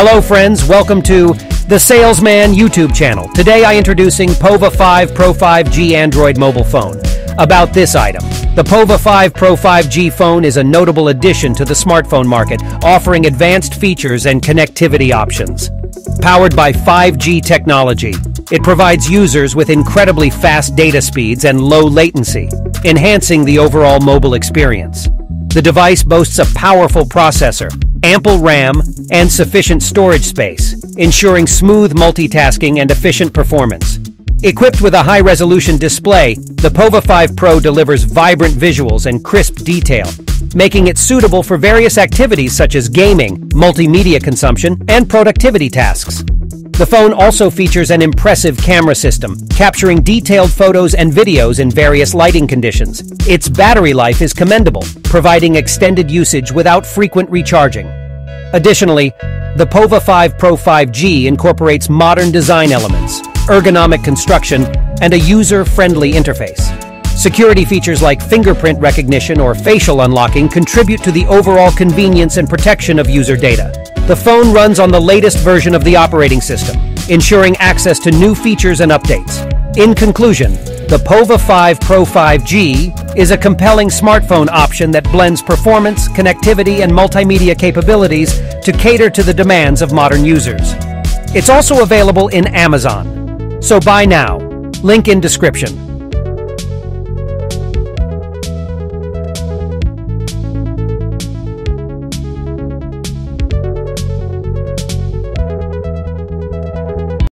Hello friends, welcome to the Salesman YouTube channel. Today I'm introducing POVA 5 Pro 5G Android mobile phone. About this item. The POVA 5 Pro 5G phone is a notable addition to the smartphone market, offering advanced features and connectivity options. Powered by 5G technology, it provides users with incredibly fast data speeds and low latency, enhancing the overall mobile experience. The device boasts a powerful processor, ample RAM, and sufficient storage space, ensuring smooth multitasking and efficient performance. Equipped with a high-resolution display, the POVA 5 Pro delivers vibrant visuals and crisp detail, making it suitable for various activities such as gaming, multimedia consumption, and productivity tasks. The phone also features an impressive camera system, capturing detailed photos and videos in various lighting conditions. Its battery life is commendable, providing extended usage without frequent recharging. Additionally, the POVA 5 Pro 5G incorporates modern design elements, ergonomic construction, and a user-friendly interface. Security features like fingerprint recognition or facial unlocking contribute to the overall convenience and protection of user data. The phone runs on the latest version of the operating system, ensuring access to new features and updates. In conclusion, the POVA 5 Pro 5G is a compelling smartphone option that blends performance, connectivity, and multimedia capabilities to cater to the demands of modern users. It's also available in Amazon. So buy now. Link in description.